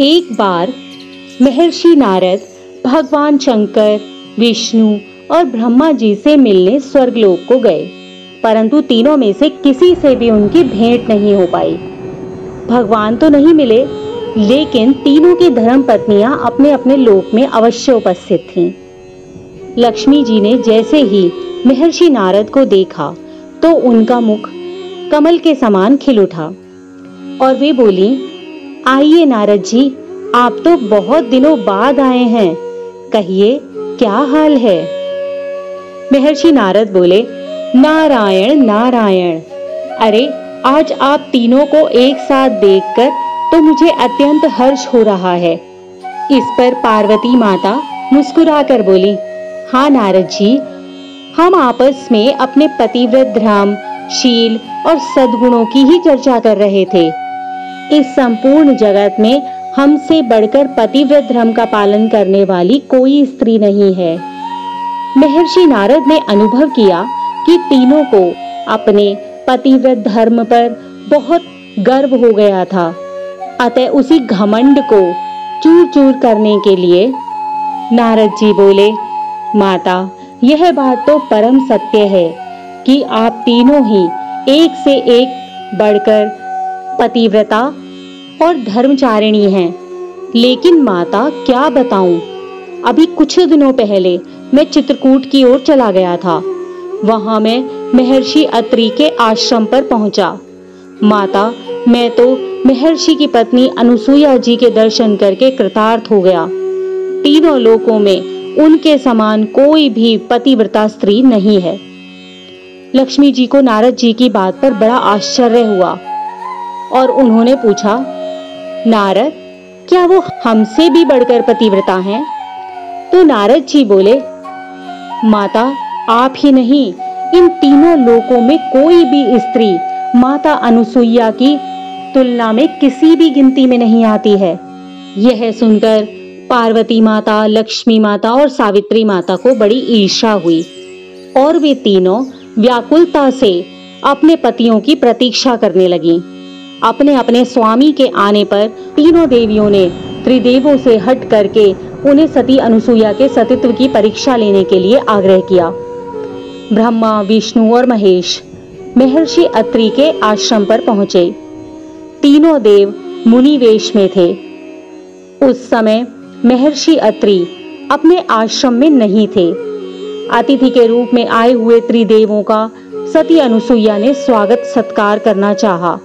एक बार महर्षि नारद भगवान शंकर, विष्णु और ब्रह्मा जी से मिलने स्वर्गलोक को गए, परंतु तीनों में से किसी से भी उनकी भेंट नहीं हो पाई भगवान तो नहीं मिले, लेकिन तीनों की धर्म पत्नियाँ अपने अपने लोक में अवश्य उपस्थित थीं। लक्ष्मी जी ने जैसे ही महर्षि नारद को देखा तो उनका मुख कमल के समान खिल उठा और वे बोली आइए नारद जी, आप तो बहुत दिनों बाद आए हैं। कहिए, क्या हाल है? महर्षि नारद बोले, नारायण नारायण। अरे, आज आप तीनों को एक साथ देखकर तो मुझे अत्यंत हर्ष हो रहा है। इस पर पार्वती माता मुस्कुराकर बोली हाँ नारद जी, हम आपस में अपने पतिव्रत धर्म शील और सद्गुणों की ही चर्चा कर रहे थे। इस संपूर्ण जगत में हमसे बढ़कर पतिव्रत धर्म का पालन करने वाली कोई स्त्री नहीं है। महर्षि नारद ने अनुभव किया कि तीनों को अपने पतिव्रत धर्म पर बहुत गर्व हो गया था। अतः उसी घमंड को चूर चूर करने के लिए नारद जी बोले, माता, यह बात तो परम सत्य है कि आप तीनों ही एक से एक बढ़कर पतिव्रता और धर्मचारिणी हैं। लेकिन माता, क्या बताऊँ? अभी कुछ दिनों पहले मैं चित्रकूट की ओर चला गया था। वहाँ मैं महर्षि अत्रि के आश्रम पर पहुँचा। माता, मैं तो महर्षि की पत्नी अनुसुईया जी के दर्शन करके कृतार्थ हो गया। तीनों लोकों में उनके समान कोई भी पतिव्रता स्त्री नहीं है। लक्ष्मी जी को नारद जी की बात पर बड़ा आश्चर्य हुआ। और उन्होंने पूछा, नारद, क्या वो हमसे भी बढ़कर पतिव्रता हैं? तो नारद जी बोले, माता, आप ही नहीं, इन तीनों लोकों में कोई भी स्त्री माता अनुसुईया की तुलना में किसी भी गिनती में नहीं आती है यह सुनकर पार्वती माता, लक्ष्मी माता और सावित्री माता को बड़ी ईर्षा हुई और वे तीनों व्याकुलता से अपने पतियों की प्रतीक्षा करने लगी अपने अपने स्वामी के आने पर तीनों देवियों ने त्रिदेवों से हट करके उन्हें सती अनुसुईया के सतीत्व की परीक्षा लेने के लिए आग्रह किया। ब्रह्मा विष्णु और महेश महर्षि अत्रि के आश्रम पर पहुँचे। तीनों देव मुनि वेश में थे। उस समय महर्षि अत्रि अपने आश्रम में नहीं थे। अतिथि के रूप में आए हुए त्रिदेवों का सती अनुसुईया ने स्वागत सत्कार करना चाहा,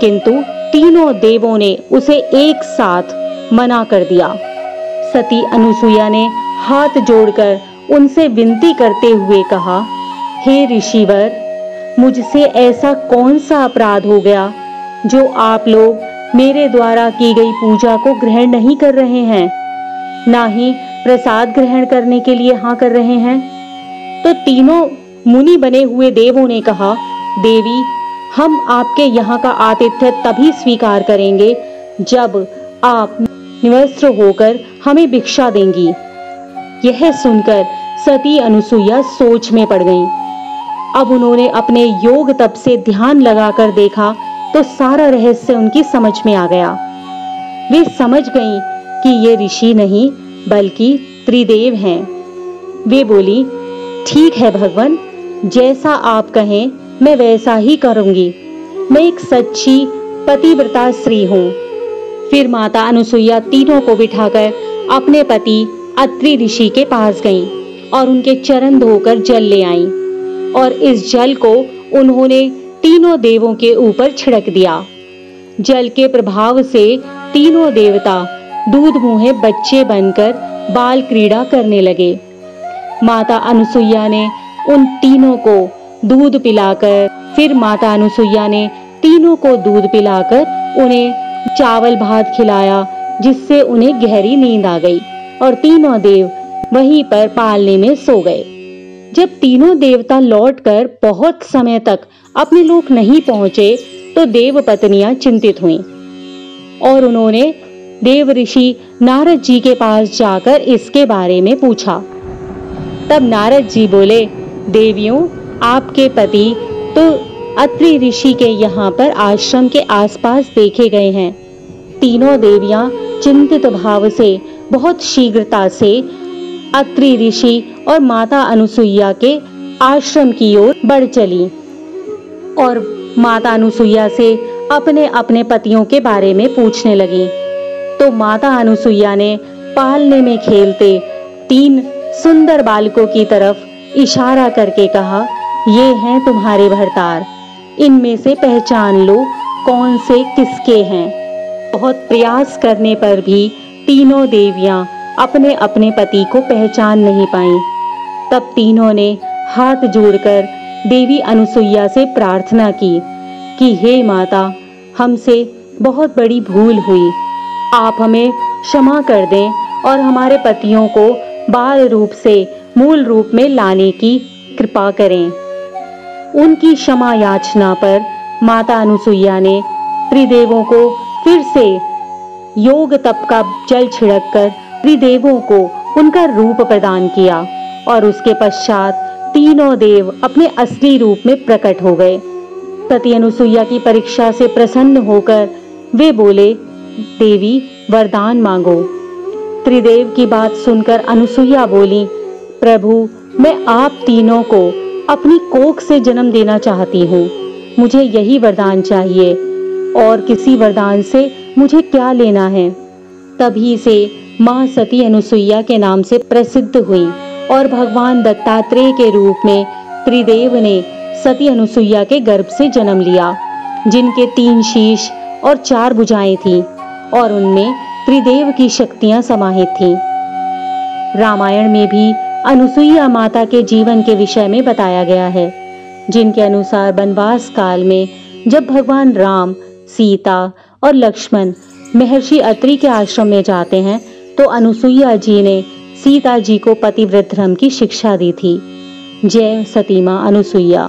किंतु तीनों देवों ने उसे एक साथ मना कर दिया। सती अनुसुईया ने हाथ जोड़कर उनसे विनती करते हुए कहा, हे ऋषिवर, मुझसे ऐसा कौन सा अपराध हो गया, जो आप लोग मेरे द्वारा की गई पूजा को ग्रहण नहीं कर रहे हैं? ना ही प्रसाद ग्रहण करने के लिए हाँ कर रहे हैं? तो तीनों मुनि बने हुए देवों ने कहा, देवी हम आपके यहाँ का आतिथ्य तभी स्वीकार करेंगे जब आप निवस्त्र होकर हमें भिक्षा देंगी। यह सुनकर सती अनुसुईया सोच में पड़ गईं। अब उन्होंने अपने योग तप से ध्यान लगाकर देखा तो सारा रहस्य उनकी समझ में आ गया। वे समझ गईं कि ये ऋषि नहीं, बल्कि त्रिदेव हैं। वे बोली, ठीक है भगवान, जैसा आप कहें मैं वैसा ही करूँगी। मैं एक सच्ची, पतिव्रता स्त्री हूँ। फिर माता अनुसुईया तीनों को बिठाकर अपने पति अत्रि ऋषि के पास गईं और उनके चरण धोकर जल ले आईं। और इस जल को उन्होंने तीनों देवों के ऊपर छिड़क दिया। जल के प्रभाव से तीनों देवता दूध मुहे बच्चे बनकर बाल क्रीड़ा करने लगे। माता अनुसुईया ने उन तीनों को दूध पिलाकर, फिर माता अनुसुईया ने तीनों को दूध पिलाकर उन्हें चावल भात खिलाया, जिससे उन्हें गहरी नींद आ गई और तीनों देव वहीं पर पालने में सो गए। जब तीनों देवता लौटकर बहुत समय तक अपने लोक नहीं पहुँचे तो देव पत्नियाँ चिंतित हुईं और उन्होंने देव ऋषि नारद जी के पास जाकर इसके बारे में पूछा। तब नारद जी बोले, देवियों आपके पति तो अत्रि ऋषि के यहाँ पर आश्रम के आसपास देखे गए हैं। तीनों देवियाँ चिंतित भाव से, बहुत शीघ्रता से अत्रि ऋषि और माता अनुसुईया के आश्रम की ओर बढ़ चली और माता अनुसुईया से अपने अपने पतियों के बारे में पूछने लगी। तो माता अनुसुईया ने पालने में खेलते तीन सुंदर बालकों की तरफ़ इशारा करके कहा ये हैं तुम्हारे भरतार। इनमें से पहचान लो कौन से किसके हैं। बहुत प्रयास करने पर भी तीनों देवियाँ अपने अपने पति को पहचान नहीं पाई। तब तीनों ने हाथ जोड़कर देवी अनुसुईया से प्रार्थना की कि, हे माता, हमसे बहुत बड़ी भूल हुई। आप हमें क्षमा कर दें और हमारे पतियों को बाल रूप से, मूल रूप में लाने की कृपा करें। उनकी क्षमा याचना पर माता अनुसुईया ने त्रिदेवों को फिर से योग तप का जल छिड़क कर त्रिदेवों को उनका रूप प्रदान किया और उसके पश्चात तीनों देव अपने असली रूप में प्रकट हो गए। सती अनुसुईया की परीक्षा से प्रसन्न होकर वे बोले, देवी, वरदान मांगो। त्रिदेव की बात सुनकर अनुसुईया बोली, प्रभु, मैं आप तीनों को अपनी कोख से जन्म देना चाहती हूँ। मुझे यही वरदान चाहिए। और किसी वरदान से मुझे क्या लेना है? तभी से माँ सती अनुसुईया के नाम से प्रसिद्ध हुई और भगवान दत्तात्रेय के रूप में त्रिदेव ने सती अनुसुईया के गर्भ से जन्म लिया, जिनके तीन शीश और चार भुजाएँ थीं और उनमें त्रिदेव की शक्तियाँ समाहित थीं। रामायण में भी अनुसुईया माता के जीवन के विषय में बताया गया है, जिनके अनुसार वनवास काल में जब भगवान राम, सीता और लक्ष्मण महर्षि अत्रि के आश्रम में जाते हैं तो अनुसुईया जी ने सीता जी को पतिव्रत धर्म की शिक्षा दी थी। जय सतीमा अनुसुईया।